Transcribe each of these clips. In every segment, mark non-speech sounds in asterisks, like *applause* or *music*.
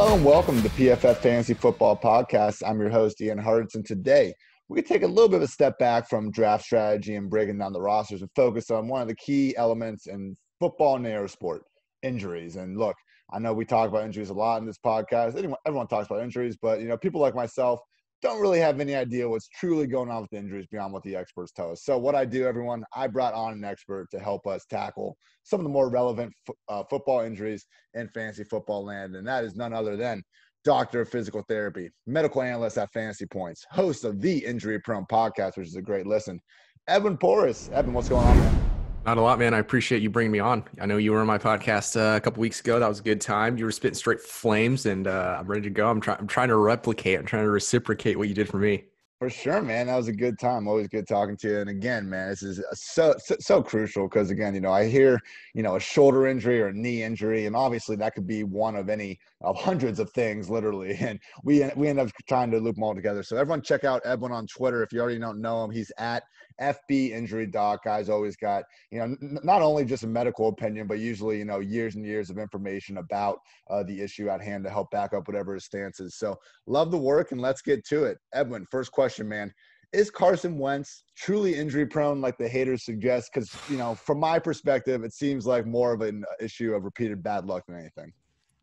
Hello and welcome to the PFF Fantasy Football Podcast. I'm your host, Ian Hartitz, and today we take a little bit of a step back from draft strategy and breaking down the rosters and focus on one of the key elements in football and air sport injuries. And look, I know we talk about injuries a lot in this podcast. Everyone, everyone talks about injuries, but you know, people like myself don't really have any idea what's truly going on with injuries beyond what the experts tell us. So, what I do, everyone, I brought on an expert to help us tackle some of the more relevant uh, football injuries in fantasy football land, and that is none other than doctor of physical therapy, medical analyst at Fantasy Points, host of the Injury Prone podcast, which is a great listen. Edwin Porras. Edwin, what's going on, man? Not a lot, man. I appreciate you bringing me on. I know you were on my podcast uh, a couple weeks ago. That was a good time. You were spitting straight flames, and uh, I'm ready to go. I'm trying. I'm trying to replicate. I'm trying to reciprocate what you did for me. For sure, man. That was a good time. Always good talking to you. And again, man, this is so so, so crucial because again, you know, I hear you know a shoulder injury or a knee injury, and obviously that could be one of any of hundreds of things, literally. *laughs* And we we end up trying to loop them all together. So everyone, check out Edwin on Twitter if you already don't know him. He's at FB injury doc. Guys always got you know n- not only just a medical opinion, but usually you know years and years of information about uh, the issue at hand to help back up whatever his stance is. So love the work, and let's get to it. Edwin, first question man. Is Carson Wentz truly injury prone, like the haters suggest? Because you know, from my perspective, it seems like more of an issue of repeated bad luck than anything.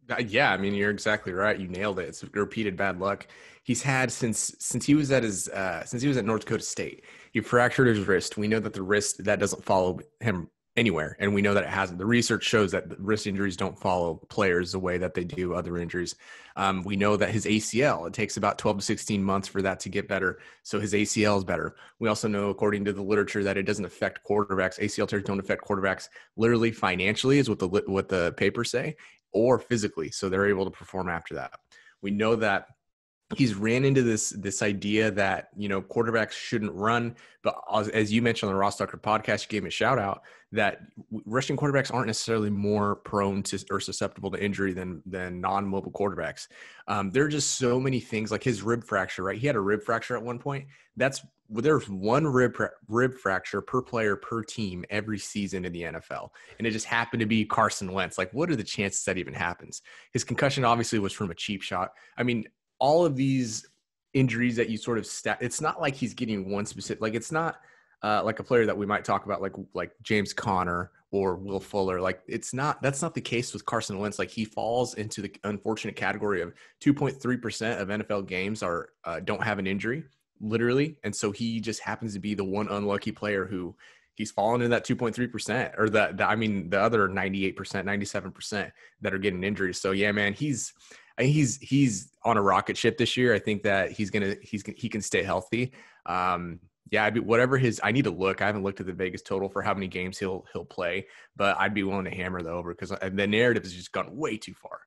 Uh, yeah, I mean, you're exactly right. You nailed it. It's repeated bad luck. He's had since since he was at his uh, since he was at North Dakota State. He fractured his wrist. We know that the wrist that doesn't follow him anywhere. And we know that it hasn't. The research shows that wrist injuries don't follow players the way that they do other injuries. Um, we know that his ACL, it takes about 12 to 16 months for that to get better. So his ACL is better. We also know, according to the literature, that it doesn't affect quarterbacks. ACL tears don't affect quarterbacks literally financially, is what the, what the papers say, or physically. So they're able to perform after that. We know that he's ran into this this idea that you know quarterbacks shouldn't run but as, as, you mentioned on the ross tucker podcast you gave me a shout out that rushing quarterbacks aren't necessarily more prone to or susceptible to injury than than non-mobile quarterbacks um, there are just so many things like his rib fracture right he had a rib fracture at one point that's there's one rib rib fracture per player per team every season in the NFL, and it just happened to be Carson Wentz. Like, what are the chances that even happens? His concussion obviously was from a cheap shot. I mean, all of these injuries that you sort of stat, it's not like he's getting one specific. Like it's not uh, like a player that we might talk about, like like James Conner or Will Fuller. Like it's not that's not the case with Carson Wentz. Like he falls into the unfortunate category of 2.3 percent of NFL games are uh, don't have an injury, literally, and so he just happens to be the one unlucky player who he's fallen in that 2.3% or that I mean the other 98%, 97% that are getting injuries. So yeah, man, he's he's he's on a rocket ship this year. I think that he's gonna he's he can stay healthy. Um, yeah, I'd be whatever his. I need to look. I haven't looked at the Vegas total for how many games he'll he'll play, but I'd be willing to hammer the over because the narrative has just gone way too far.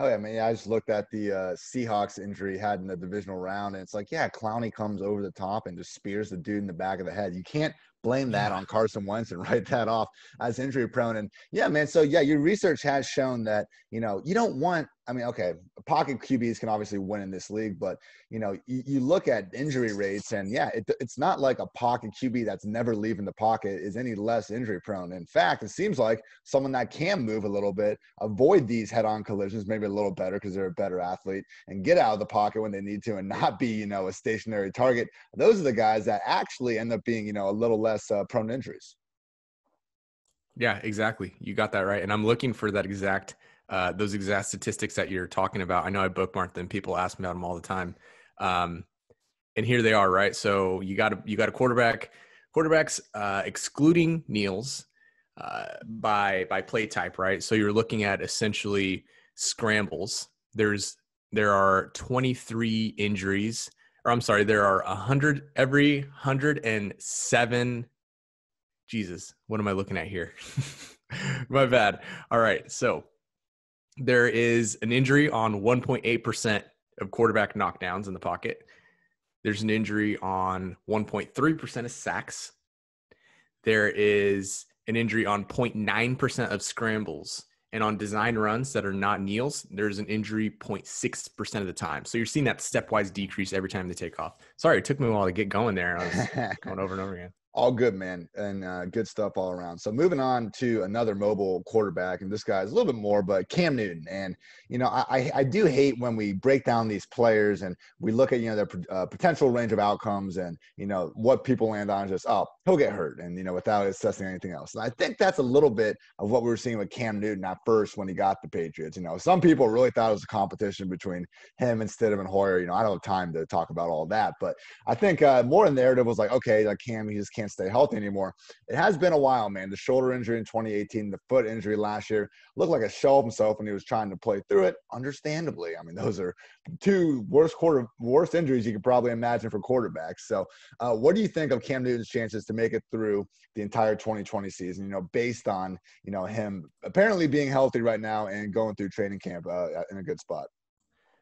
Oh yeah, I mean, I just looked at the uh, Seahawks injury had in the divisional round, and it's like, yeah, Clowney comes over the top and just spears the dude in the back of the head. You can't blame that on Carson Wentz and *laughs* write that off as injury prone. And yeah, man. So yeah, your research has shown that you know you don't want I mean, okay, pocket QBs can obviously win in this league, but you know, you, you look at injury rates, and yeah, it, it's not like a pocket QB that's never leaving the pocket is any less injury prone. In fact, it seems like someone that can move a little bit, avoid these head-on collisions, maybe a little better because they're a better athlete, and get out of the pocket when they need to, and not be you know a stationary target. Those are the guys that actually end up being you know a little less uh, prone injuries. Yeah, exactly. You got that right. And I'm looking for that exact uh, those exact statistics that you're talking about. I know I bookmarked them. People ask me about them all the time. Um, and here they are, right? So you got a you got a quarterback, quarterbacks uh, excluding kneels uh, by by play type, right? So you're looking at essentially scrambles. There's there are 23 injuries, or I'm sorry, there are 100 every 107. Jesus, what am I looking at here? *laughs* My bad. All right, so there is an injury on 1.8% of quarterback knockdowns in the pocket. There's an injury on 1.3% of sacks. There is an injury on 0.9% of scrambles. And on design runs that are not kneels, there's an injury 0.6% of the time. So you're seeing that stepwise decrease every time they take off. Sorry, it took me a while to get going there. I was *laughs* going over and over again. All good, man, and uh, good stuff all around. So moving on to another mobile quarterback, and this guy's a little bit more, but Cam Newton. And you know, I I do hate when we break down these players and we look at you know their uh, potential range of outcomes and you know what people land on just oh he'll get hurt and you know without assessing anything else. And I think that's a little bit of what we were seeing with Cam Newton at first when he got the Patriots. You know, some people really thought it was a competition between him and Stidham and Hoyer. You know, I don't have time to talk about all that, but I think uh, more in the narrative was like okay, like Cam, he just can't stay healthy anymore. It has been a while, man. The shoulder injury in 2018, the foot injury last year, looked like a shell of himself when he was trying to play through it. Understandably, I mean, *laughs* those are two worst quarter worst injuries you could probably imagine for quarterbacks. So, uh, what do you think of Cam Newton's chances to make it through the entire 2020 season? You know, based on you know him apparently being healthy right now and going through training camp uh, in a good spot.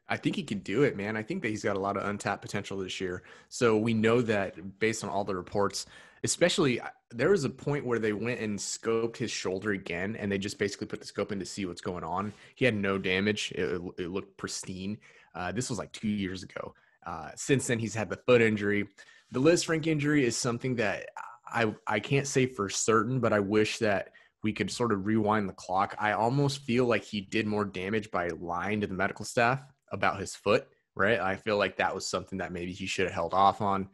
I think he can do it, man. I think that he's got a lot of untapped potential this year. So we know that based on all the reports, especially there was a point where they went and scoped his shoulder again, and they just basically put the scope in to see what's going on. He had no damage; it, it looked pristine. Uh, this was like two years ago. Uh, since then, he's had the foot injury. The Lisfranc injury is something that I I can't say for certain, but I wish that we could sort of rewind the clock. I almost feel like he did more damage by lying to the medical staff about his foot, right? I feel like that was something that maybe he should have held off on.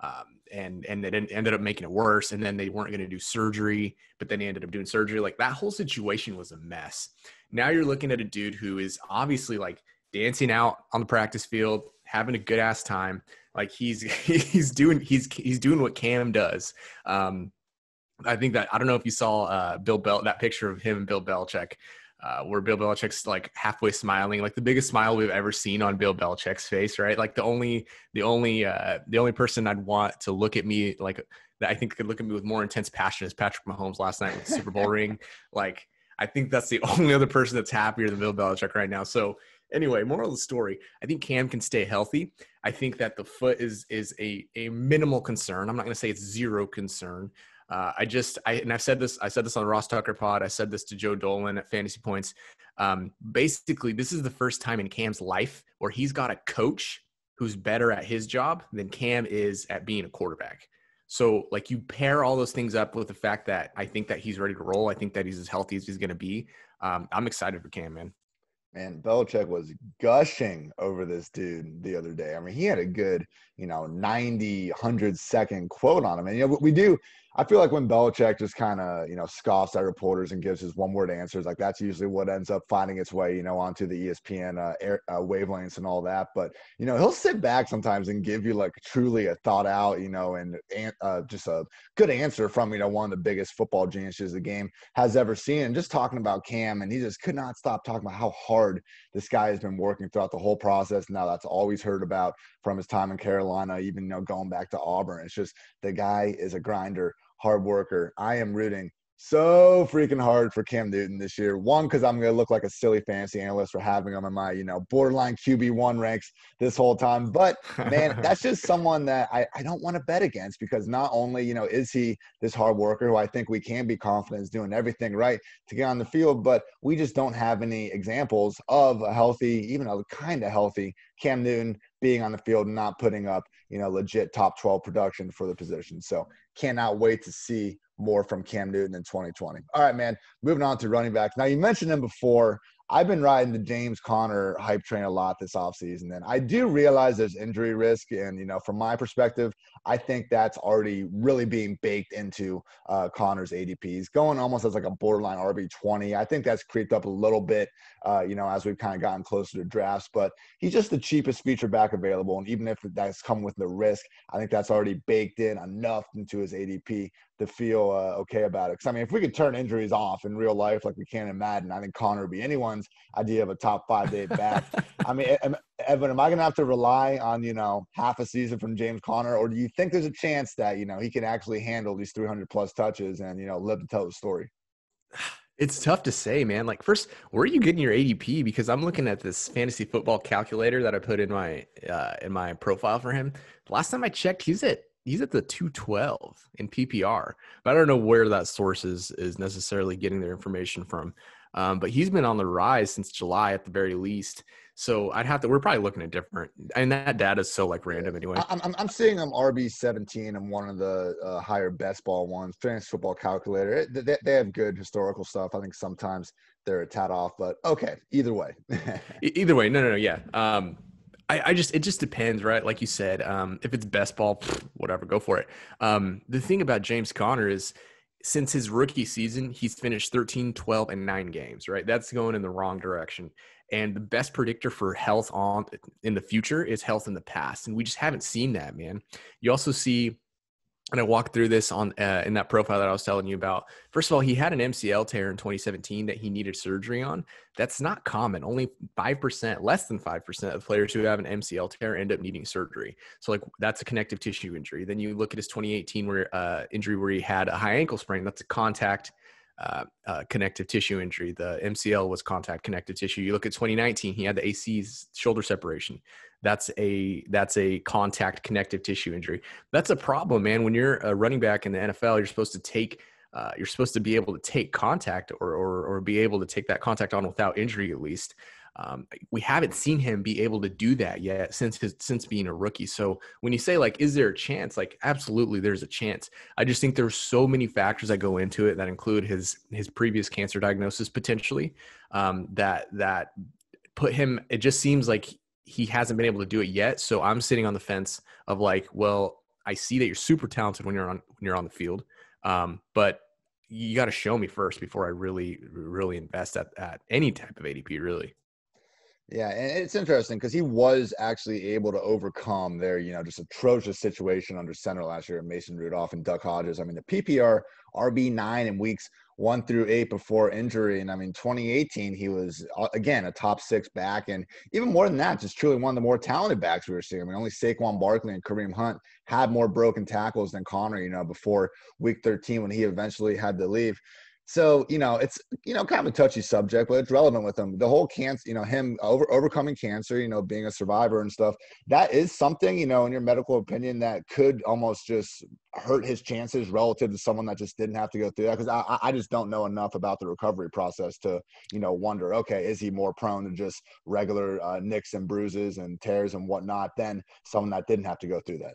Um, and and it ended up making it worse. And then they weren't going to do surgery, but then he ended up doing surgery. Like that whole situation was a mess. Now you're looking at a dude who is obviously like dancing out on the practice field, having a good ass time. Like he's *laughs* he's doing he's he's doing what Cam does. Um, I think that I don't know if you saw uh, Bill Bell that picture of him and Bill Belichick uh, where Bill Belichick's like halfway smiling, like the biggest smile we've ever seen on Bill Belichick's face, right? Like the only, the only, uh, the only person I'd want to look at me like that I think could look at me with more intense passion is Patrick Mahomes last night with the Super Bowl *laughs* ring. Like I think that's the *laughs* only other person that's happier than Bill Belichick right now. So anyway, moral of the story, I think Cam can stay healthy. I think that the foot is is a a minimal concern. I'm not going to say it's zero concern. Uh, I just, I, and I've said this, I said this on Ross Tucker pod. I said this to Joe Dolan at Fantasy Points. Um, basically, this is the first time in Cam's life where he's got a coach who's better at his job than Cam is at being a quarterback. So, like, you pair all those things up with the fact that I think that he's ready to roll. I think that he's as healthy as he's going to be. Um, I'm excited for Cam, man. Man, Belichick was gushing over this dude the other day. I mean, he had a good, you know, 90, 100 second quote on him. And, you know, what we do, I feel like when Belichick just kind of, you know, scoffs at reporters and gives his one word answers, like that's usually what ends up finding its way, you know, onto the ESPN uh, air, uh, wavelengths and all that. But, you know, he'll sit back sometimes and give you like truly a thought out, you know, and uh, just a good answer from, you know, one of the biggest football geniuses the game has ever seen. And just talking about Cam, and he just could not stop talking about how hard this guy has been working throughout the whole process. Now that's always heard about from his time in Carolina, even, you know, going back to Auburn. It's just the guy is a grinder hard worker. I am rooting so freaking hard for Cam Newton this year. One, because I'm going to look like a silly fantasy analyst for having him in my, you know, borderline QB1 ranks this whole time. But man, *laughs* that's just someone that I, I don't want to bet against because not only, you know, is he this hard worker who I think we can be confident is doing everything right to get on the field, but we just don't have any examples of a healthy, even a kind of healthy Cam Newton being on the field and not putting up, you know, legit top 12 production for the position. So cannot wait to see more from Cam Newton in 2020. All right, man. Moving on to running backs. Now you mentioned him before. I've been riding the James Conner hype train a lot this offseason, and I do realize there's injury risk. And, you know, from my perspective, I think that's already really being baked into uh, Conner's ADP. He's going almost as like a borderline RB20. I think that's creeped up a little bit, uh, you know, as we've kind of gotten closer to drafts, but he's just the cheapest feature back available. And even if that's come with the risk, I think that's already baked in enough into his ADP to feel uh, okay about it. Because I mean, if we could turn injuries off in real life like we can in Madden, I think Conner would be anyone's idea of a top five day back. *laughs* I mean, Edwin, am I going to have to rely on you know half a season from James Conner, or do you think there's a chance that you know he can actually handle these 300 plus touches and you know live to tell the story? It's tough to say, man. Like, first, where are you getting your ADP? Because I'm looking at this fantasy football calculator that I put in my uh, in my profile for him. Last time I checked, he's at he's at the 212 in PPR. But I don't know where that source is is necessarily getting their information from. Um, but he's been on the rise since July at the very least. So I'd have to. We're probably looking at different, and that data is so like random anyway. I'm, I'm, I'm seeing him RB 17 I'm one of the uh, higher best ball ones. Fantasy Football Calculator. They, they have good historical stuff. I think sometimes they're a tad off, but okay. Either way. *laughs* either way, no, no, no. Yeah. Um, I, I, just it just depends, right? Like you said, um, if it's best ball, whatever, go for it. Um, the thing about James Conner is since his rookie season, he's finished 13, 12, and nine games, right? That's going in the wrong direction. And the best predictor for health on in the future is health in the past. And we just haven't seen that, man. You also see and I walked through this on uh, in that profile that I was telling you about. First of all, he had an MCL tear in 2017 that he needed surgery on. That's not common. Only five percent, less than five percent of players who have an MCL tear end up needing surgery. So like that's a connective tissue injury. Then you look at his 2018 where uh, injury where he had a high ankle sprain. That's a contact uh, uh, connective tissue injury. The MCL was contact connective tissue. You look at 2019, he had the AC's shoulder separation that's a that's a contact connective tissue injury. That's a problem, man. When you're a running back in the NFL, you're supposed to take uh, you're supposed to be able to take contact or, or, or be able to take that contact on without injury at least. Um, we haven't seen him be able to do that yet since his since being a rookie. So when you say like, is there a chance? Like, absolutely, there's a chance. I just think there's so many factors that go into it that include his his previous cancer diagnosis potentially. Um, that that put him. It just seems like he hasn't been able to do it yet. So I'm sitting on the fence of like, well, I see that you're super talented when you're on when you're on the field, um, but you got to show me first before I really really invest at, at any type of ADP. Really. Yeah, and it's interesting because he was actually able to overcome their, you know, just atrocious situation under center last year, Mason Rudolph and Duck Hodges. I mean, the PPR RB nine in weeks one through eight before injury. And I mean, 2018, he was uh, again a top six back, and even more than that, just truly one of the more talented backs we were seeing. I mean, only Saquon Barkley and Kareem Hunt had more broken tackles than Conner, you know, before week 13 when he eventually had to leave. So, you know, it's, you know, kind of a touchy subject, but it's relevant with him. The whole cancer, you know, him over overcoming cancer, you know, being a survivor and stuff, that is something, you know, in your medical opinion that could almost just hurt his chances relative to someone that just didn't have to go through that. Cause I, I just don't know enough about the recovery process to, you know, wonder, okay, is he more prone to just regular uh, nicks and bruises and tears and whatnot than someone that didn't have to go through that?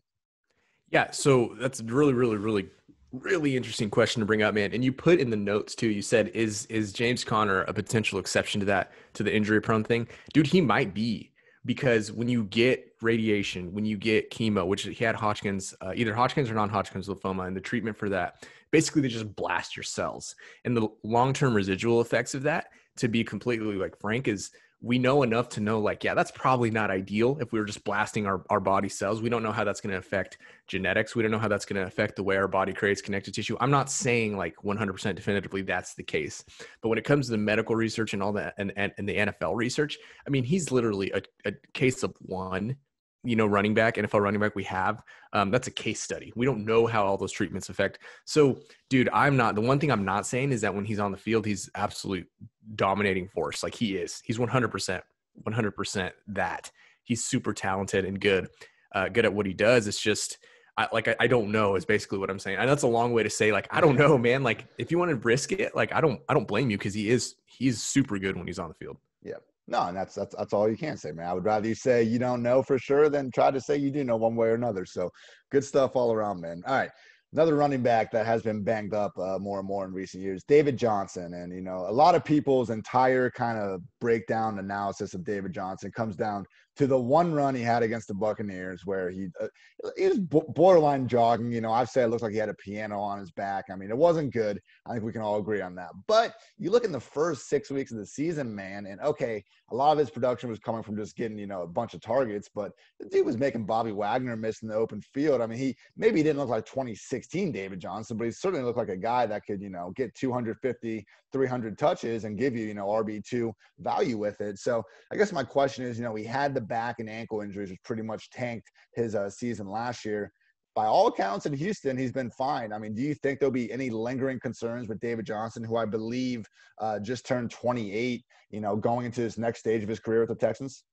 Yeah. So that's really, really, really really interesting question to bring up, man. And you put in the notes too. You said, "Is is James Conner a potential exception to that to the injury prone thing?" Dude, he might be because when you get radiation, when you get chemo, which he had Hodgkin's, uh, either Hodgkin's or non-Hodgkin's lymphoma, and the treatment for that, basically they just blast your cells, and the long-term residual effects of that, to be completely like frank, is we know enough to know like yeah that's probably not ideal if we were just blasting our, our body cells. We don't know how that's going to affect genetics. We don't know how that's going to affect the way our body creates connective tissue. I'm not saying like 100% definitively that's the case but when it comes to the medical research and all that and, and, and the nfl research i mean he's literally a, a case of one you know running back nfl running back we have um, that's a case study. We don't know how all those treatments affect. So dude i'm not the one thing i'm not saying is that when he's on the field he's absolute dominating force. Like he is. He's 100% 100% that. He's super talented and good uh, good at what he does. It's just I, like I, I, don't know is basically what I'm saying. And that's a long way to say like I don't know, man. Like if you want to risk it, like I don't I don't blame you because he is he's super good when he's on the field. Yeah, no, and that's that's that's all you can say, man. I would rather you say you don't know for sure than try to say you do know one way or another. So good stuff all around, man. All right. Another running back that has been banged up uh, more and more in recent years, David Johnson. And, you know, a lot of people's entire kind of breakdown analysis of David Johnson comes down to the one run he had against the Buccaneers where he uh, he was borderline jogging. You know, I've said it looked like he had a piano on his back. I mean, it wasn't good. I think we can all agree on that. But you look in the first six weeks of the season, man, and okay, a lot of his production was coming from just getting you know a bunch of targets, but the dude was making Bobby Wagner miss in the open field. I mean, he maybe he didn't look like 2016 David Johnson, but he certainly looked like a guy that could you know get 250, 300 touches and give you you know RB two value with it. So I guess my question is, you know, he had the the back and ankle injuries, which pretty much tanked his uh, season last year. By all accounts in Houston, he's been fine. I mean, do you think there'll be any lingering concerns with David Johnson, who I believe uh, just turned 28, you know, going into his next stage of his career with the Texans?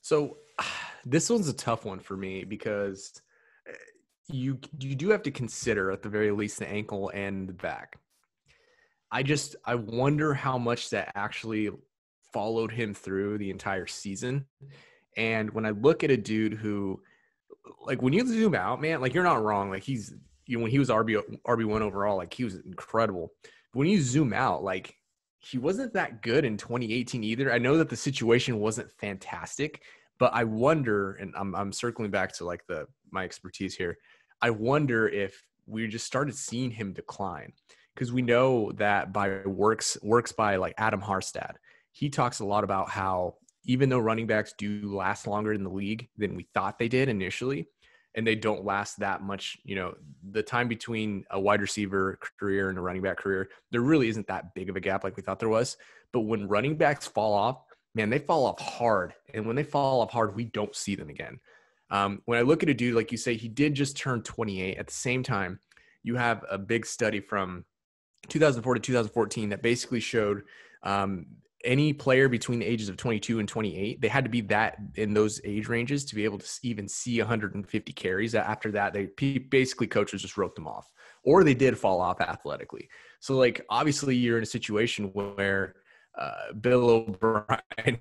So *sighs* this one's a tough one for me because you you do have to consider at the very least the ankle and the back. I just I wonder how much that actually followed him through the entire season. And when I look at a dude who like when you zoom out, man, like you're not wrong. Like he's you know, when he was RB RB one overall, like he was incredible. But when you zoom out, like he wasn't that good in 2018 either. I know that the situation wasn't fantastic, but I wonder, and I'm I'm circling back to like the my expertise here. I wonder if we just started seeing him decline because we know that by works works by like Adam Harstad, he talks a lot about how even though running backs do last longer in the league than we thought they did initially, and they don't last that much, you know, the time between a wide receiver career and a running back career, there really isn't that big of a gap like we thought there was. But when running backs fall off, man, they fall off hard. And when they fall off hard, we don't see them again. Um, when I look at a dude, like you say, he did just turn 28. At the same time, you have a big study from 2004 to 2014 that basically showed um, any player between the ages of 22 and 28 they had to be that in those age ranges to be able to even see 150 carries. After that they basically coaches just wrote them off or they did fall off athletically. So like obviously you're in a situation where uh, bill o'brien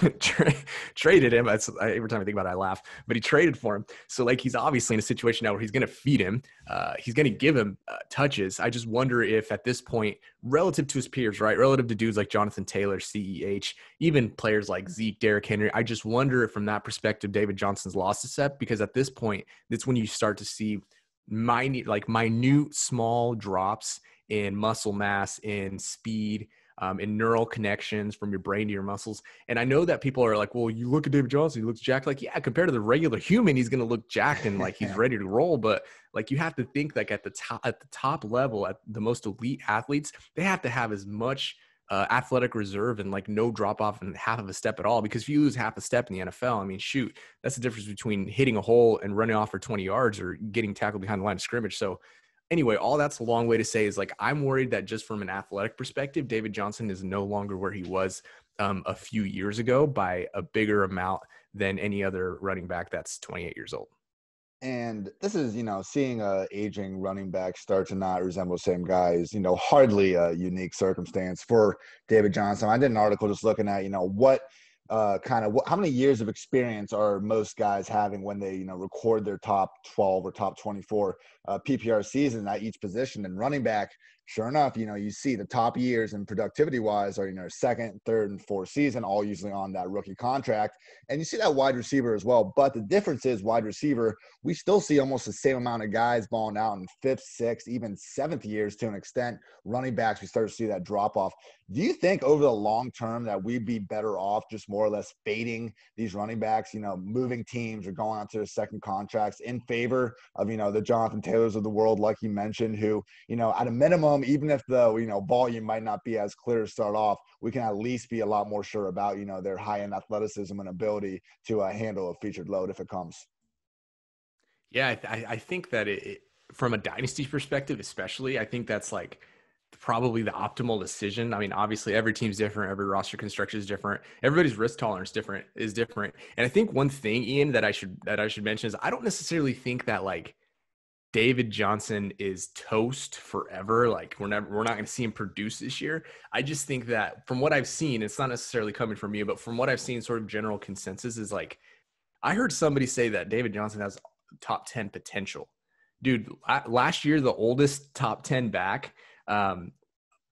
*laughs* tra- traded him. That's, every time I think about it, I laugh. But he traded for him, so like he's obviously in a situation now where he's going to feed him. Uh, he's going to give him uh, touches. I just wonder if at this point, relative to his peers, right, relative to dudes like Jonathan Taylor, Ceh, even players like Zeke, Derrick Henry, I just wonder if from that perspective, David Johnson's lost a step because at this point, that's when you start to see minute, like minute, small drops in muscle mass, in speed um, and neural connections from your brain to your muscles. And I know that people are like, well, you look at David Johnson, he looks jacked. Like, yeah, compared to the regular human, he's going to look jacked and like he's *laughs* ready to roll. But like, you have to think like at the top, at the top level, at the most elite athletes, they have to have as much uh, athletic reserve and like no drop off and half of a step at all. Because if you lose half a step in the NFL, I mean, shoot, that's the difference between hitting a hole and running off for 20 yards or getting tackled behind the line of scrimmage. So anyway, all that's a long way to say is like I'm worried that just from an athletic perspective, David Johnson is no longer where he was um, a few years ago by a bigger amount than any other running back that's 28 years old. And this is, you know, seeing a aging running back start to not resemble the same guys, you know, hardly a unique circumstance for David Johnson. I did an article just looking at, you know, what uh, kind of how many years of experience are most guys having when they you know record their top 12 or top 24 uh, PPR season at each position and running back sure enough, you know, you see the top years and productivity wise are, you know, second, third, and fourth season, all usually on that rookie contract. And you see that wide receiver as well. But the difference is wide receiver, we still see almost the same amount of guys balling out in fifth, sixth, even seventh years to an extent. Running backs, we start to see that drop off. Do you think over the long term that we'd be better off just more or less fading these running backs, you know, moving teams or going on to their second contracts in favor of, you know, the Jonathan Taylors of the world, like you mentioned, who, you know, at a minimum, even if the you know volume might not be as clear to start off, we can at least be a lot more sure about you know their high end athleticism and ability to uh, handle a featured load if it comes. Yeah, I, I think that it, it, from a dynasty perspective, especially, I think that's like probably the optimal decision. I mean, obviously every team's different, every roster construction is different, everybody's risk tolerance different is different. And I think one thing, Ian, that I should that I should mention is I don't necessarily think that like David Johnson is toast forever. Like we're never we're not going to see him produce this year. I just think that from what I've seen, it's not necessarily coming from you, but from what I've seen, sort of general consensus is like I heard somebody say that David Johnson has top 10 potential. Dude, last year the oldest top 10 back um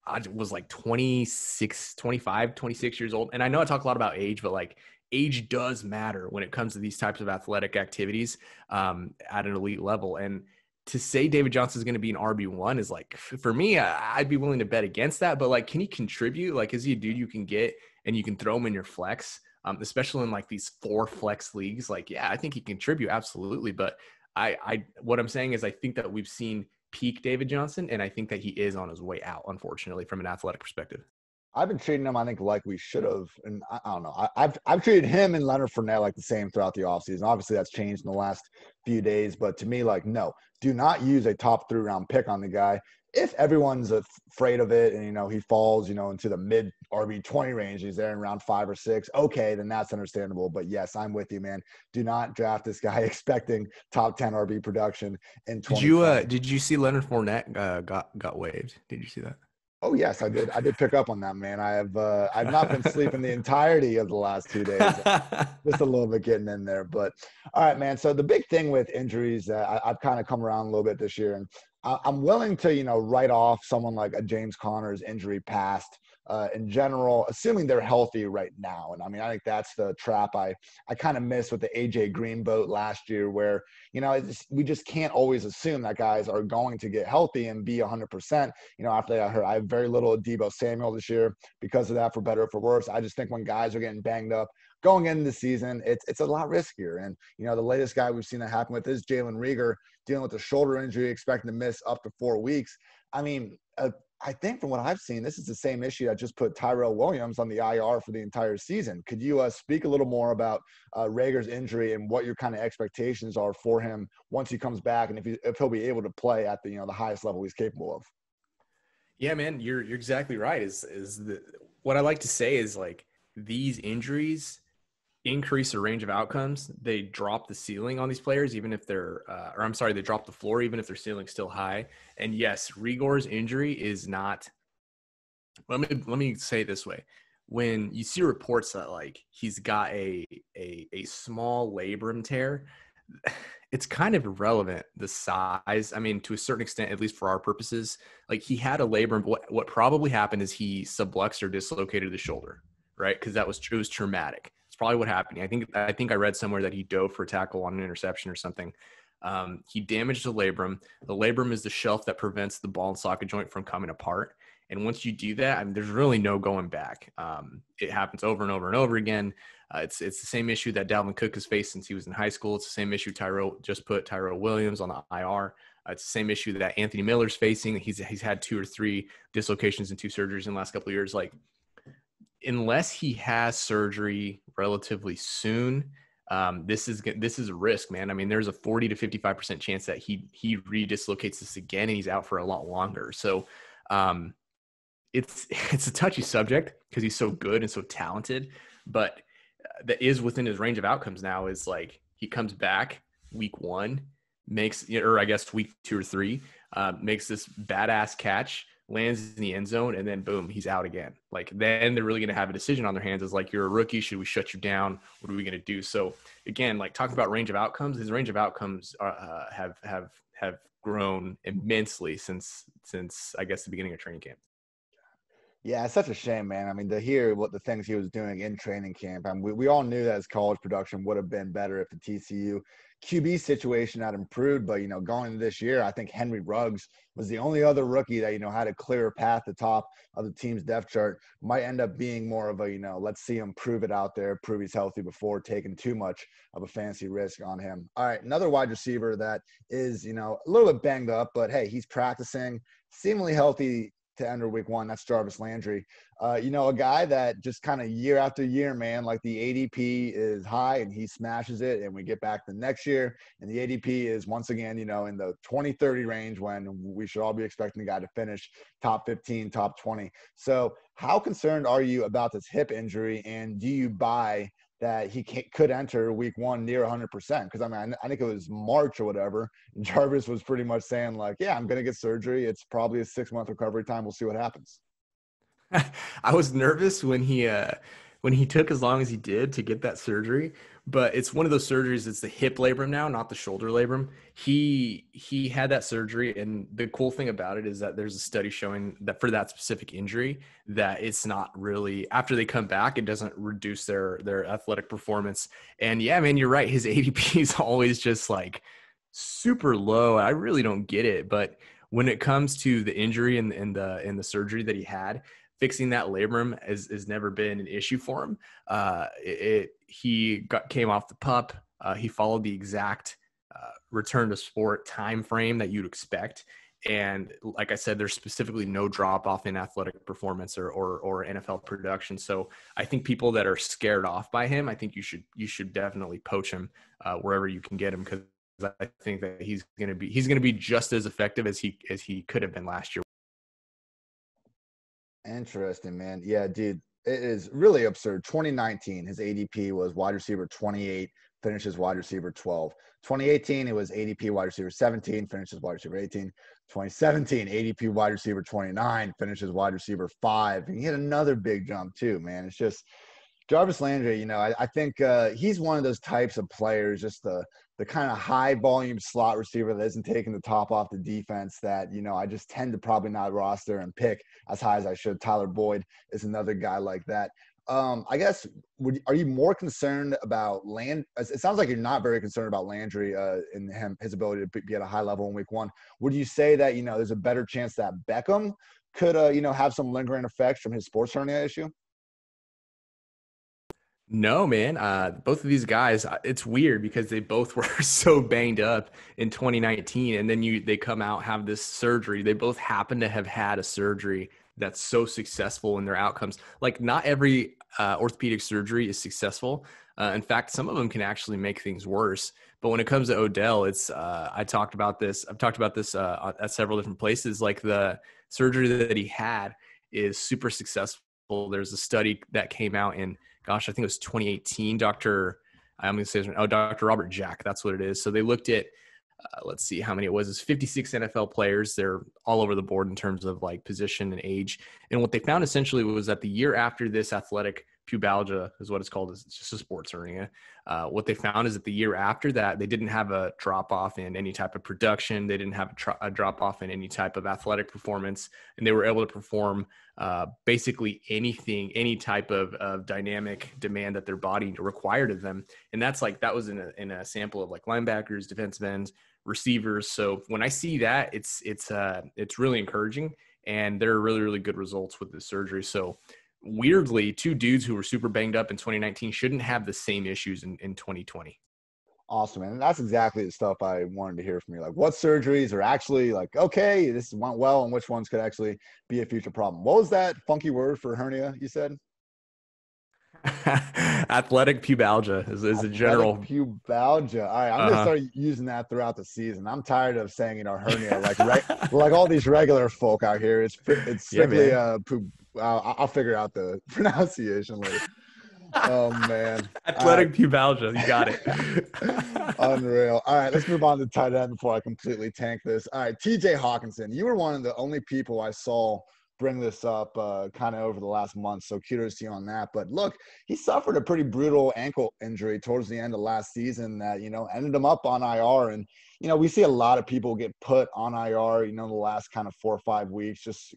I was like 26, 25, 26 years old. And I know I talk a lot about age, but like age does matter when it comes to these types of athletic activities um, at an elite level. And to say David Johnson is going to be an RB one is like for me, I'd be willing to bet against that. But like, can he contribute? Like, is he a dude you can get and you can throw him in your flex, um, especially in like these four flex leagues? Like, yeah, I think he can contribute absolutely. But I, I, what I'm saying is, I think that we've seen peak David Johnson, and I think that he is on his way out, unfortunately, from an athletic perspective. I've been treating him, I think, like we should have. And I, I don't know. I, have I've treated him and Leonard Fournette like the same throughout the offseason. Obviously, that's changed in the last few days. But to me, like, no, do not use a top three round pick on the guy. If everyone's afraid of it and you know he falls you know into the mid rb 20 range he's there in round five or six okay then that's understandable but yes i'm with you man do not draft this guy *laughs* expecting top 10 rb production in did you uh did you see leonard Fournette uh, got got waived did you see that Oh yes, I did. I did pick up on that, man. I have uh, I've not been sleeping the entirety of the last two days. *laughs* Just a little bit getting in there, but all right, man. So the big thing with injuries, uh, I, have kind of come around a little bit this year, and I'm willing to you know write off someone like a James Conner's injury past uh, in general, assuming they're healthy right now. And I mean, I think that's the trap I I kind of missed with the AJ Green boat last year, where you know we just can't always assume that guys are going to get healthy and be 100%. You know, after I heard I have very little Deebo Samuel this year because of that, for better or for worse. I just think when guys are getting banged up going into the season, it's it's a lot riskier. And you know, the latest guy we've seen that happen with is Jalen Reagor dealing with a shoulder injury, expecting to miss up to four weeks. I mean, uh, I think from what I've seen, this is the same issue that just put Tyrell Williams on the IR for the entire season. Could you uh, speak a little more about uh, Reagor's injury and what your kind of expectations are for him once he comes back, and if, he, if he'll be able to play at the you know the highest level he's capable of? Yeah, man, you're you're exactly right. Is is the what I like to say is like these injuries increase the range of outcomes. They drop the ceiling on these players, even if they're, uh, or I'm sorry, they drop the floor, even if their ceiling's still high. And yes, Reagor's injury is not. Let me let me say it this way: when you see reports that like he's got a a a small labrum tear, *sighs* it's kind of irrelevant the size. I mean, to a certain extent, at least for our purposes, like he had a labrum. What what probably happened is he subluxed or dislocated the shoulder, right? Because that was it was traumatic it's probably what happened. I think I think I read somewhere that he dove for a tackle on an interception or something. Um, he damaged the labrum. The labrum is the shelf that prevents the ball and socket joint from coming apart. And once you do that, I mean, there's really no going back. Um, it happens over and over and over again. Uh, it's it's the same issue that Dalvin Cook has faced since he was in high school. It's the same issue Tyrell just put Tyrell Williams on the IR. Uh, it's the same issue that Anthony Miller's facing. He's he's had two or three dislocations and two surgeries in the last couple of years. Like unless he has surgery relatively soon, um, this is this is a risk, man. I mean, there's a 40 to 55 percent chance that he he redislocates this again and he's out for a lot longer. So, um, it's *laughs* it's a touchy subject because he's so good and so talented, but uh, that is within his range of outcomes now. Is like he comes back week one, makes or I guess week two or three, uh, makes this badass catch lands in the end zone, and then boom, he's out again. Like then they're really going to have a decision on their hands. Is like you're a rookie. Should we shut you down? What are we going to do? So again, like talking about range of outcomes, his range of outcomes uh, have have have grown immensely since since I guess the beginning of training camp. Yeah, it's such a shame, man. I mean, to hear what the things he was doing in training camp, I mean, we, we all knew that his college production would have been better if the TCU QB situation had improved. But, you know, going into this year, I think Henry Ruggs was the only other rookie that, you know, had a clearer path to top of the team's depth chart. Might end up being more of a, you know, let's see him prove it out there, prove he's healthy before taking too much of a fancy risk on him. All right, another wide receiver that is, you know, a little bit banged up, but hey, he's practicing, seemingly healthy to enter week one. That's Jarvis Landry. Uh, you know, a guy that just kind of year after year, man, like the ADP is high and he smashes it. And we get back the next year and the ADP is once again, you know, in the 20, 30 range when we should all be expecting the guy to finish top 15, top 20. So, how concerned are you about this hip injury? And do you buy that he could enter week one near 100%. Because I mean, I, think it was March or whatever. Jarvis was pretty much saying, like, yeah, I'm going to get surgery. It's probably a six month recovery time. We'll see what happens. *laughs* I was nervous when he, uh, when he took as long as he did to get that surgery but it's one of those surgeries it's the hip labrum now not the shoulder labrum. He he had that surgery and the cool thing about it is that there's a study showing that for that specific injury that it's not really after they come back it doesn't reduce their their athletic performance. And yeah man you're right. His *laughs* adp is always just like super low. I really don't get it but when it comes to the injury and, and the and the surgery that he had fixing that labrum has, has never been an issue for him. Uh, it, it, he got came off the pup. Uh, he followed the exact uh, return to sport time frame that you'd expect. And like I said, there's specifically no drop off in athletic performance or, or, or NFL production. So I think people that are scared off by him, I think you should you should definitely poach him uh, wherever you can get him because I think that he's going to be he's going to be just as effective as he as he could have been last year Interesting, man. Yeah, dude, it is really absurd. 2019, his ADP was wide receiver 28, finishes wide receiver 12. 2018, it was ADP wide receiver 17, finishes wide receiver 18. 2017, ADP wide receiver 29, finishes wide receiver 5. And he had another big jump, too, man. It's just Jarvis Landry, you know, I, I think uh, he's one of those types of players, just the the kind of high volume slot receiver that isn't taking the top off the defense that, you know, I just tend to probably not roster and pick as high as I should. Tyler Boyd is another guy like that. Um, I guess would are you more concerned about land? It sounds like you're not very concerned about Landry uh, and him his ability to be at a high level in Week One. Would you say that you know there's a better chance that Beckham could uh, you know have some lingering effects from his sports hernia issue? No, man. Uh, both of these guys, uh, it's weird because they both *laughs* were so banged up in 2019, and then you they come out have this surgery. They both happen to have had a surgery that's so successful in their outcomes. Like not every uh, orthopedic surgery is successful. Uh, in fact, some of them can actually make things worse. But when it comes to Odell, it's uh, I talked about this. I've talked about this uh, at several different places. Like the surgery that he had is super successful. There's a study that came out in gosh, I think it was 2018. Dr. I'm going to say, oh, Dr. Robert Jack. That's what it is. So they looked at, uh, let's see how many it was. It's 56 NFL players. They're all over the board in terms of like position and age. And what they found essentially was that the year after this athletic pubalgia is what it's called. It's just a sports hernia. Uh, what they found is that the year after that, they didn't have a drop off in any type of production. They didn't have a, a drop off in any type of athletic performance, and they were able to perform uh, basically anything, any type of, of dynamic demand that their body required of them. And that's like that was in a, in a sample of like linebackers, defensive ends, receivers. So when I see that, it's it's uh, it's really encouraging, and there are really really good results with the surgery. So weirdly, two dudes who were super banged up in 2019 shouldn't have the same issues in, in 2020. Awesome, man. And that's exactly the stuff I wanted to hear from you. Like, what surgeries are actually like, okay, this went well, and which ones could actually be a future problem? What was that funky word for hernia you said? *laughs* Athletic pubalgia is, is a general pubalgia. All right, I'm uh-huh. gonna start using that throughout the season. I'm tired of saying you know hernia like re- like all these regular folk out here. It's it's simply *laughs* yeah, uh, pu- I'll, I'll figure out the *laughs* pronunciation later. oh man. Athletic right. pubalgia. You got it. Unreal. All right, let's move on to tight end before I completely tank this. All right, TJ Hockenson, You were one of the only people I saw bring this up uh, kind of over the last month. So kudos to you on that. But look, he suffered a pretty brutal ankle injury towards the end of last season that, you know, ended him up on IR. And, you know, we see a lot of people get put on IR, you know, the last kind of four or five weeks, just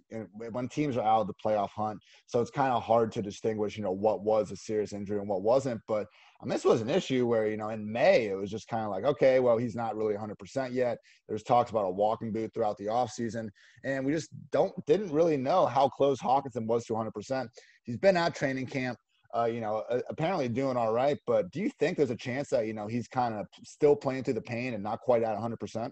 when teams are out of the playoff hunt. So it's kind of hard to distinguish, you know, what was a serious injury and what wasn't. But Mean, this was an issue where, you know, in May, it was just kind of like, okay, well, he's not really 100% yet. There's talks about a walking boot throughout the offseason. And we just don't, didn't really know how close Hockenson was to 100%. He's been at training camp, uh, you know, apparently doing all right. But do you think there's a chance that, you know, he's kind of still playing through the pain and not quite at 100%?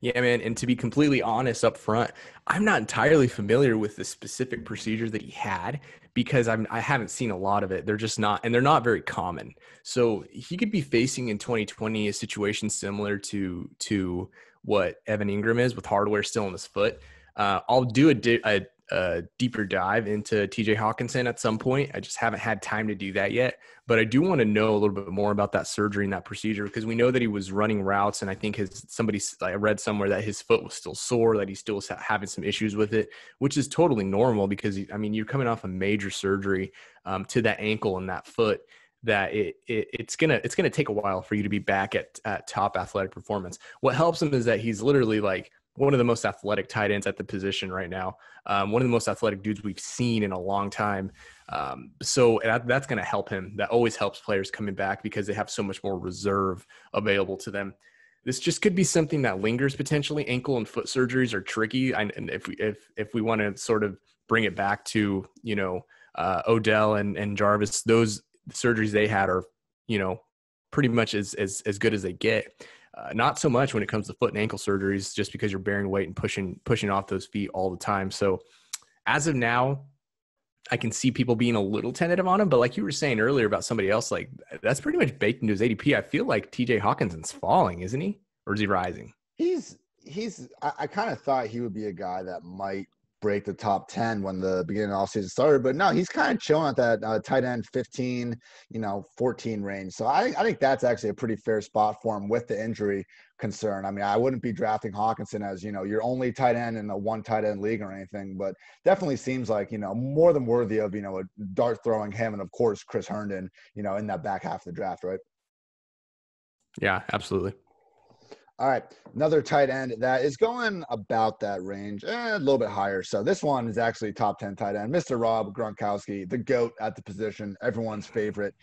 Yeah, man. And to be completely honest up front, I'm not entirely familiar with the specific procedure that he had because I'm I haven't seen a lot of it. They're just not and they're not very common. So he could be facing in 2020 a situation similar to to what Evan Engram is with hardware still in his foot. Uh, I'll do a, di- a, a, deeper dive into TJ Hockenson at some point. I just haven't had time to do that yet. But I do want to know a little bit more about that surgery and that procedure because we know that he was running routes, and I think his somebody I read somewhere that his foot was still sore, that he still was having some issues with it, which is totally normal because I mean you're coming off a major surgery um, to that ankle and that foot that it, it, it's gonna it's gonna take a while for you to be back at, at top athletic performance. What helps him is that he's literally like one of the most athletic tight ends at the position right now. Um, one of the most athletic dudes we've seen in a long time. Um, so that, that's going to help him. That always helps players coming back because they have so much more reserve available to them. This just could be something that lingers potentially. Ankle and foot surgeries are tricky, and if we if if we want to sort of bring it back to you know uh, Odell and and Jarvis, those surgeries they had are you know pretty much as as as good as they get. Uh, not so much when it comes to foot and ankle surgeries, just because you're bearing weight and pushing pushing off those feet all the time. So, as of now, I can see people being a little tentative on him. But like you were saying earlier about somebody else, like that's pretty much baked into his ADP. I feel like T.J. Hockenson's falling, isn't he, or is he rising? He's he's. I, I kind of thought he would be a guy that might break the top 10 when the beginning of the season started. But no, he's kind of chilling at that uh, tight end 15, you know, 14 range. So I, I think that's actually a pretty fair spot for him with the injury concern. I mean, I wouldn't be drafting Hockenson as, you know, your only tight end in a one tight end league or anything, but definitely seems like, you know, more than worthy of, you know, a dart throwing him and of course Chris Herndon, you know, in that back half of the draft, right? Yeah, absolutely. All right, another tight end that is going about that range, eh, a little bit higher. So this one is actually top ten tight end, Mr. Rob Gronkowski, the goat at the position, everyone's favorite.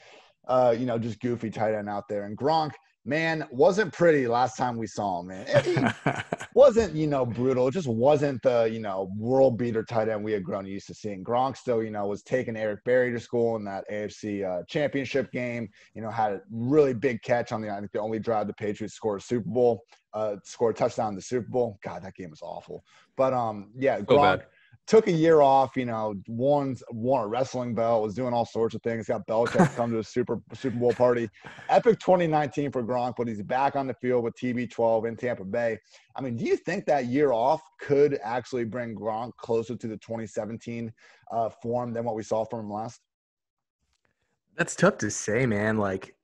Uh, you know, just goofy tight end out there. And Gronk, man, wasn't pretty last time we saw him, man. *laughs* wasn't, you know, brutal. Just wasn't the, you know, world beater tight end we had grown used to seeing. Gronk still, you know, was taking Eric Berry to school in that AFC uh, championship game, you know, had a really big catch on the, I think the only drive the Patriots scored a Super Bowl, uh, scored a touchdown in the Super Bowl. God, that game was awful. But um, yeah, Gronk, took a year off, you know, won won a wrestling belt, was doing all sorts of things. Got Belichick come to a *laughs* Super Super Bowl party. Epic 2019 for Gronk, but he's back on the field with TB12 in Tampa Bay. I mean, do you think that year off could actually bring Gronk closer to the 2017 uh, form than what we saw from him last? That's tough to say, man. Like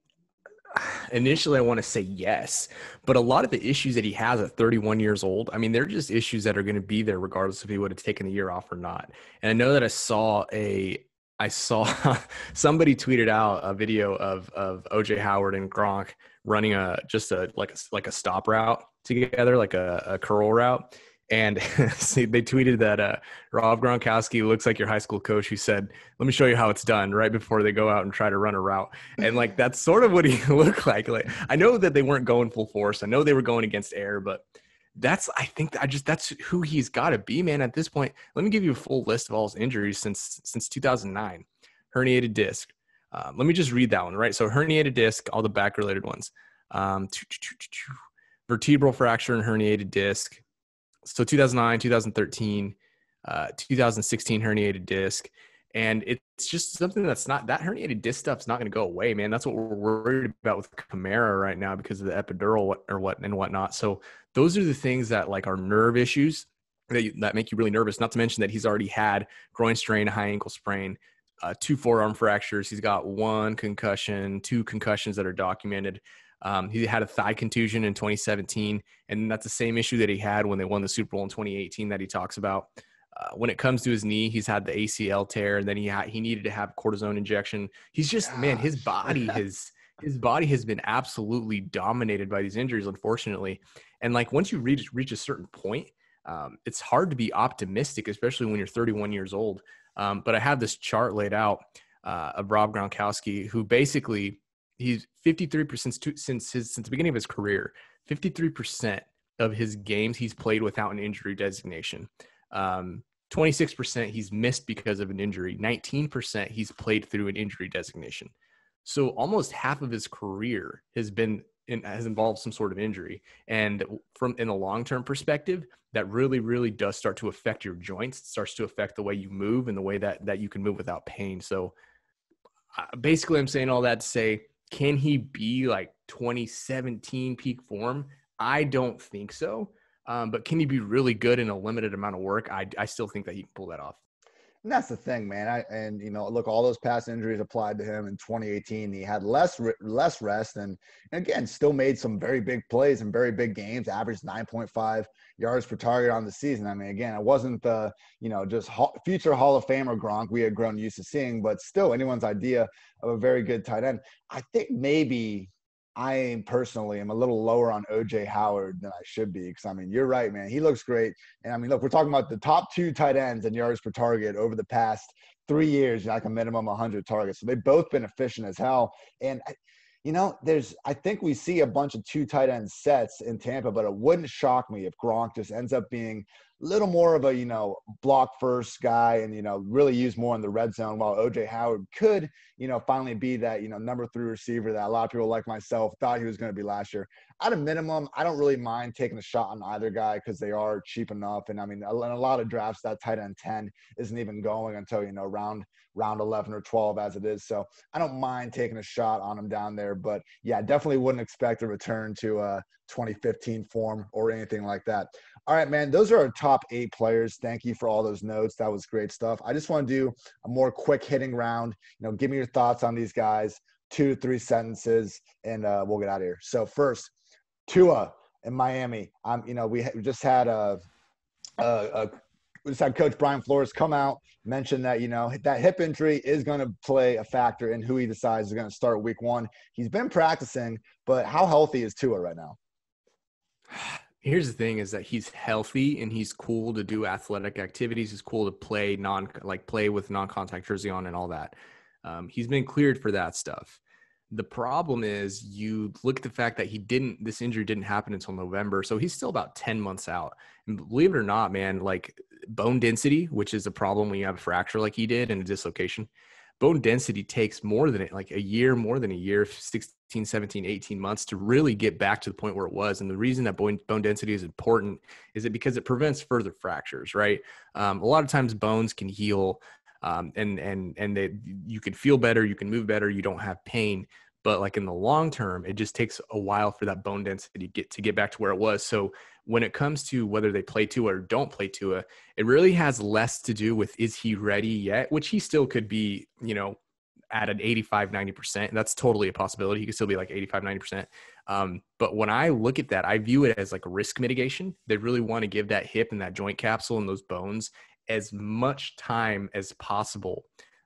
initially I want to say yes, but a lot of the issues that he has at 31 years old, I mean, they're just issues that are going to be there regardless if he would have taken the year off or not. And I know that I saw a I saw *laughs* somebody tweeted out a video of of OJ Howard and Gronk running a just a like a like a stop route together, like a, a curl route. And *laughs* see, they tweeted that uh, Rob Gronkowski looks like your high school coach who said, "Let me show you how it's done." Right before they go out and try to run a route, and like *laughs* that's sort of what he *laughs* looked like. Like I know that they weren't going full force. I know they were going against air, but that's I think I just that's who he's got to be, man. At this point, let me give you a full list of all his injuries since since 2009. Herniated disc. Uh, let me just read that one, right? So herniated disc, all the back related ones. Um, vertebral fracture and herniated disc so 2009, 2013, uh, 2016 herniated disc. And it's just something that's not that herniated disc stuff's not going to go away, man. That's what we're worried about with Kamara right now because of the epidural or what and whatnot. So those are the things that like are nerve issues that you, that make you really nervous. Not to mention that he's already had groin strain, high ankle sprain, uh, two forearm fractures. He's got one concussion, two concussions that are documented. Um, he had a thigh contusion in 2017, and that's the same issue that he had when they won the Super Bowl in 2018 that he talks about. Uh, when it comes to his knee, he's had the ACL tear, and then he ha- he needed to have cortisone injection. He's just Gosh. man, his body *laughs* has his body has been absolutely dominated by these injuries, unfortunately. And like once you reach reach a certain point, um, it's hard to be optimistic, especially when you're 31 years old. Um, but I have this chart laid out uh, of Rob Gronkowski, who basically he's 53% since his since the beginning of his career 53% of his games he's played without an injury designation. Um, 26% he's missed because of an injury. 19% he's played through an injury designation. So almost half of his career has been in, has involved some sort of injury. And from in a long-term perspective that really really does start to affect your joints. Starts to affect the way you move and the way that that you can move without pain. So uh, basically i'm saying all that to say can he be like 2017 peak form? I don't think so. Um, but can he be really good in a limited amount of work? I, I still think that he can pull that off. And that's the thing, man. I and you know, look, all those past injuries applied to him in 2018. He had less less rest, and, and again, still made some very big plays and very big games. Averaged 9.5 yards per target on the season. I mean, again, it wasn't the you know just future Hall of Famer Gronk we had grown used to seeing, but still anyone's idea of a very good tight end. I think maybe I personally am a little lower on OJ Howard than I should be because I mean you're right, man. He looks great, and I mean look, we're talking about the top two tight ends in yards per target over the past three years, like a minimum 100 targets. So they've both been efficient as hell. And you know, there's I think we see a bunch of two tight end sets in Tampa, but it wouldn't shock me if Gronk just ends up being little more of a you know block first guy and you know really use more in the red zone while oj howard could you know finally be that you know number three receiver that a lot of people like myself thought he was going to be last year. At a minimum i don't really mind taking a shot on either guy because they are cheap enough. And i mean in a lot of drafts that tight end 10 isn't even going until you know round round 11 or 12 as it is. So i don't mind taking a shot on him down there. But yeah definitely wouldn't expect a return to uh, a 2015 form or anything like that All right, man. Those are our top eight players. Thank you for all those notes. That was great stuff. I just want to do a more quick hitting round. You know, give me your thoughts on these guys, two to three sentences, and uh, we'll get out of here. So first, Tua in Miami. I'm, you know, we, we just had a, a, a we just had Coach Brian Flores come out, mention that, you know, that hip injury is going to play a factor in who he decides is going to start week one. He's been practicing, but how healthy is Tua right now? *sighs* *sighs* *sighs* Here's the thing is that he's healthy and he's cool to do athletic activities. He's cool to play non like play with non-contact jersey on and all that. Um, he's been cleared for that stuff. The problem is you look at the fact that he didn't, this injury didn't happen until November. So he's still about 10 months out. And believe it or not, man, like bone density, which is a problem when you have a fracture like he did and a dislocation, bone density takes more than it, like a year, more than a year, 16, 17, 18 months to really get back to the point where it was. And the reason that bone, bone density is important is it because it prevents further fractures, right? Um, a lot of times bones can heal um, and and and that you can feel better, you can move better, you don't have pain. But like in the long term, it just takes a while for that bone density to get to get back to where it was. So when it comes to whether they play Tua or don't play Tua, it it really has less to do with is he ready yet, which he still could be, you know, at an 85, 90%. That's totally a possibility. He could still be like 85, 90%. Um, but when I look at that, I view it as like risk mitigation. They really want to give that hip and that joint capsule and those bones as much time as possible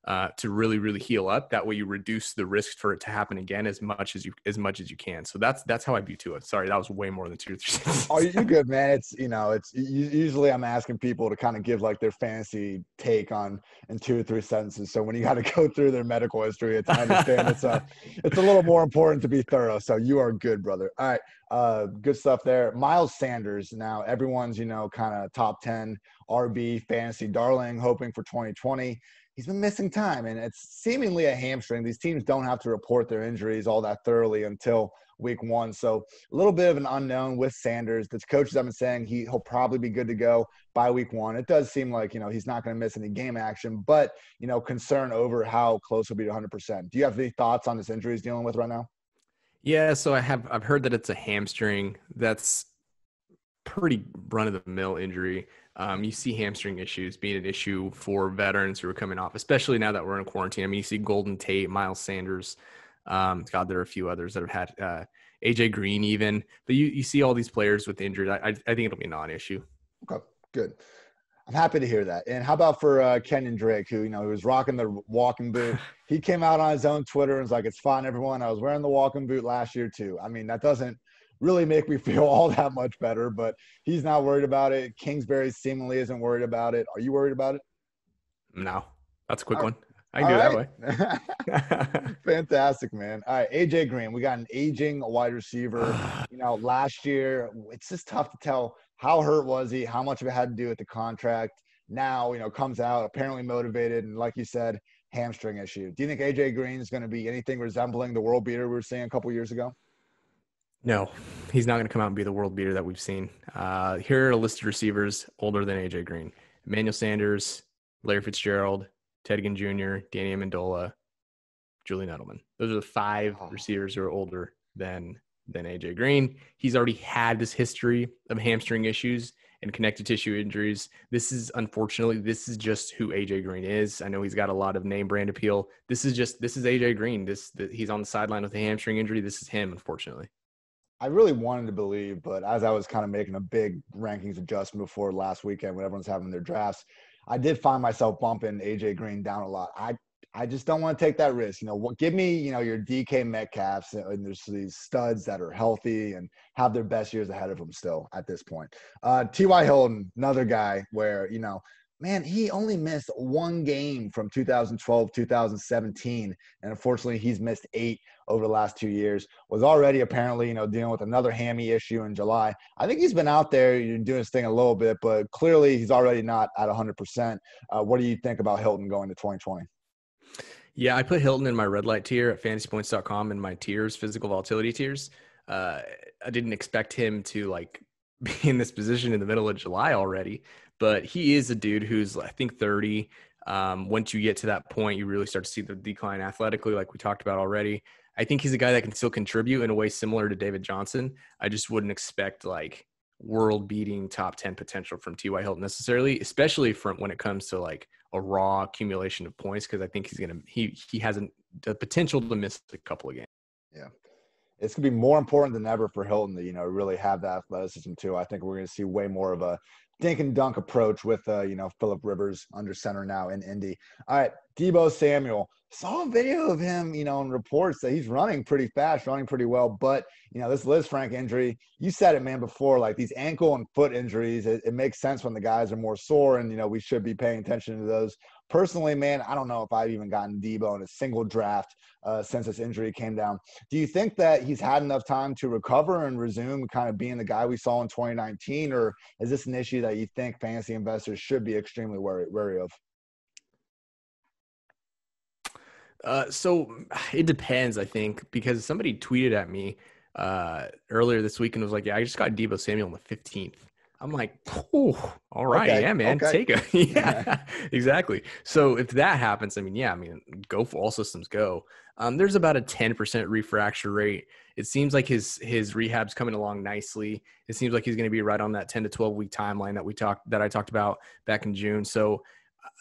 uh, to really really heal up. That way you reduce the risk for it to happen again as much as you as much as you can. So that's that's how i view to it sorry that was way more than two or three *laughs* oh you're good man. It's you know it's usually i'm asking people to kind of give like their fantasy take on in two or three sentences. So when you got to *laughs* go through their medical history it's i understand it's a it's a little more important to be thorough. So you are good brother. All right uh good stuff there. Miles sanders. Now everyone's you know kind of top 10 rb fantasy darling hoping for 2020 he's been missing time and it's seemingly a hamstring. These teams don't have to report their injuries all that thoroughly until week one. So a little bit of an unknown with Sanders. The coaches have been saying he, he'll probably be good to go by week one. It does seem like, you know, he's not going to miss any game action, but, you know, concern over how close he'll be to 100%. Do you have any thoughts on this injury he's dealing with right now? Yeah, so I have I've heard that it's a hamstring. That's pretty run of the mill injury. Um, you see hamstring issues being an issue for veterans who are coming off, especially now that we're in quarantine. I mean, you see Golden Tate, Miles Sanders. Um, God, there are a few others that have had uh, AJ Green, even. But you, you see all these players with injuries. I, I, I think it'll be a non-issue. Okay, good. I'm happy to hear that. And how about for uh, Kenyan Drake, who you know he was rocking the walking boot? *laughs* he came out on his own Twitter and was like, "It's fine, everyone. I was wearing the walking boot last year too." I mean, that doesn't really make me *laughs* feel all that much better. But he's not worried about it. Kingsbury seemingly isn't worried about it. Are you worried about it? No, that's a quick all one. I can do right. that *laughs* way. Fantastic, man. All right, AJ Green. We got an aging wide receiver. *sighs* you know, last year it's just tough to tell how hurt was he, how much of it had to do with the contract. Now, you know, comes out apparently motivated, and like you said, hamstring issue. Do you think AJ Green is going to be anything resembling the world beater we were seeing a couple years ago? No, he's not going to come out and be the world beater that we've seen. Uh, here are a list of receivers older than AJ Green: Emmanuel Sanders, Larry Fitzgerald, Ted Ginn Jr., Danny Amendola, Julian Edelman. Those are the five oh. receivers who are older than than AJ Green. He's already had this history of hamstring issues and connective tissue injuries. This is unfortunately this is just who AJ Green is. I know he's got a lot of name brand appeal. This is just this is AJ Green. This the, he's on the sideline with a hamstring injury. This is him, unfortunately. I really wanted to believe, but as I was kind of making a big rankings adjustment before last weekend when everyone's having their drafts, I did find myself bumping AJ Green down a lot. I I just don't want to take that risk. You know, what, give me, you know, your DK Metcalfs and there's these studs that are healthy and have their best years ahead of them still at this point. Uh, T.Y. Hilton, another guy where, you know, man, he only missed one game from 2012, 2017. And unfortunately, he's missed eight over the last two years. Was already apparently, you know, dealing with another hammy issue in July. I think he's been out there doing his thing a little bit, but clearly he's already not at 100%. Uh, what do you think about Hilton going to 2020? Yeah, I put Hilton in my red light tier at fantasypoints.com in my tiers, physical volatility tiers. Uh, I didn't expect him to like *laughs* be in this position in the middle of July already, but he is a dude who's I think 30. Um, once you get to that point, you really start to see the decline athletically, like we talked about already. I think he's a guy that can still contribute in a way similar to David Johnson. I just wouldn't expect like world beating top 10 potential from T.Y. Hilton necessarily, especially from when it comes to like a raw accumulation of points. Cause I think he's going to, he, he hasn't the potential to miss a couple of games. It's going to be more important than ever for Hilton to, you know, really have that athleticism too. I think we're going to see way more of a dink and dunk approach with, uh, you know, Philip Rivers under center now in Indy. All right. Deebo Samuel saw a video of him, you know, in reports that he's running pretty fast, running pretty well. But, you know, this Lisfranc injury, you said it, man, before, like these ankle and foot injuries, it, it, makes sense when the guys are more sore and, you know, we should be paying attention to those. Personally, man, I don't know if I've even gotten Deebo in a single draft uh, since this injury came down. Do you think that he's had enough time to recover and resume kind of being the guy we saw in 2019? Or is this an issue that you think fantasy investors should be extremely wary, wary of? Uh, so it depends, I think, because somebody tweeted at me uh, earlier this week and was like, "Yeah, I just got Deebo Samuel on the 15th." I'm like, oh, all right, okay, yeah, man, okay. take it. *laughs* *laughs* yeah, exactly. So if that happens, I mean, yeah, I mean, go for all systems go. Um, there's about a 10% refracture rate. It seems like his his rehab's coming along nicely. It seems like he's going to be right on that 10 to 12 week timeline that we talked that I talked about back in June. So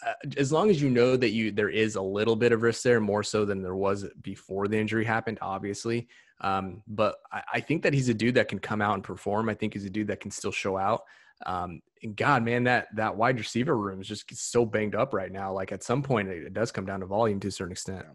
uh, as long as you know that you there is a little bit of risk there, more so than there was before the injury happened, obviously. Um, but I, I, think that he's a dude that can come out and perform. I think he's a dude that can still show out. Um, and God, man, that that wide receiver room is just so banged up right now. Like at some point, it, it does come down to volume to a certain extent.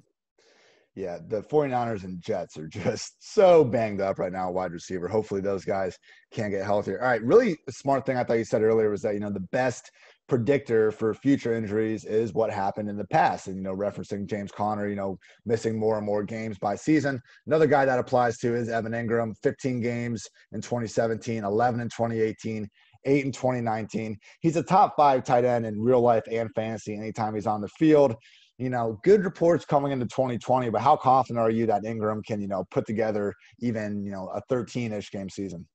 Yeah, the 49ers and Jets are *laughs* just so banged up right now, wide receiver. Hopefully, those guys can get healthier. All right, really smart thing I thought you said earlier was that, you know, the best predictor for future injuries is what happened in the past. And, you know, referencing James Conner, you know, missing more and more games by season. Another guy that applies to is Evan Engram, 15 games in 2017, 11 in 2018, eight in 2019. He's a top five tight end in real life and fantasy anytime he's on the field. You know, good reports coming into 2020, but how confident are you that Engram can, you know, put together even, you know, a 13 ish game season?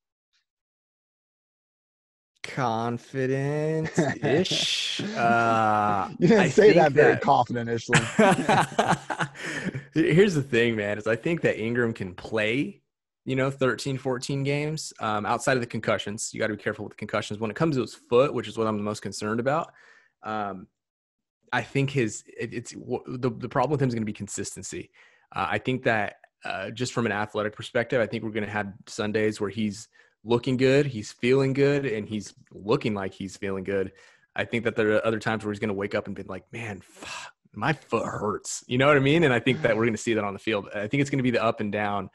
Confident ish. *laughs* Uh, you didn't I say that very confident ishly. *laughs* *laughs* Here's the thing, man, is I think that Engram can play, you know, 13, 14 games um, outside of the concussions. You got to be careful with the concussions. When it comes to his foot, which is what I'm the most concerned about, um, I think his it, it's the, the problem with him is going to be consistency. Uh, I think that uh, just from an athletic perspective, I think we're going to have Sundays where he's – looking good, he's feeling good, and he's looking like he's feeling good. I think that there are other times where he's going to wake up and be like, man, fuck, my foot hurts. You know what I mean? And I think that we're going to see that on the field. I think it's going to be the up and down.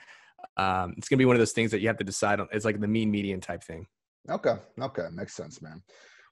Um, it's going to be one of those things that you have to decide on. It's like the mean median type thing. Okay. Okay. Makes sense, man.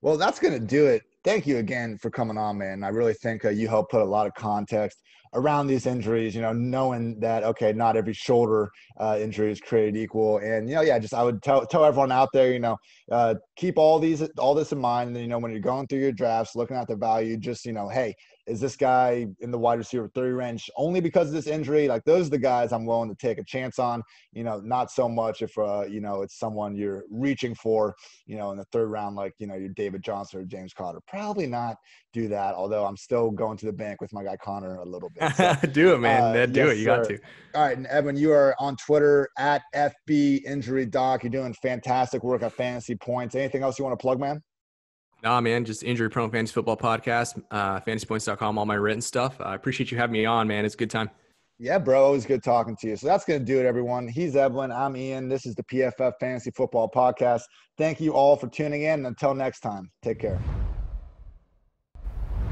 Well, that's going to do it. Thank you again for coming on, man. I really think uh, you helped put a lot of context around these injuries, you know, knowing that, okay, not every shoulder uh, injury is created equal. And, you know, yeah, just I would tell, tell everyone out there, you know, uh, keep all these, all this in mind. And, you know, when you're going through your drafts, looking at the value, just, you know, hey, is this guy in the wide receiver three range only because of this injury? Like those are the guys I'm willing to take a chance on. You know, not so much if uh, you know it's someone you're reaching for. You know, in the third round, like you know your David Johnson or James Conner. Probably not do that. Although I'm still going to the bank with my guy Conner a little bit. So, *laughs* do it, man. Uh, do yes, it. You sir. got to. All right, and Edwin, you are on Twitter at FB Injury Doc. You're doing fantastic work at Fantasy Points. Anything else you want to plug, man? Nah, man, just injury prone fantasy football podcast, uh, fantasypoints.com, all my written stuff. I appreciate you having me on, man. It's a good time. Yeah, bro. Always good talking to you. So that's going to do it, everyone. He's Edwin. I'm Ian. This is the PFF Fantasy Football Podcast. Thank you all for tuning in. Until next time, take care.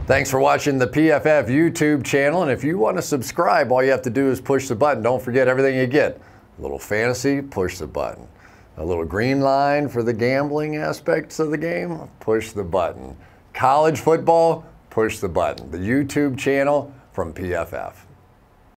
Thanks for watching the PFF YouTube channel. And if you want to subscribe, all you have to do is push the button. Don't forget everything you get. A little fantasy, push the button a little green line for the gambling aspects of the game, push the button. College football, push the button. The YouTube channel from PFF.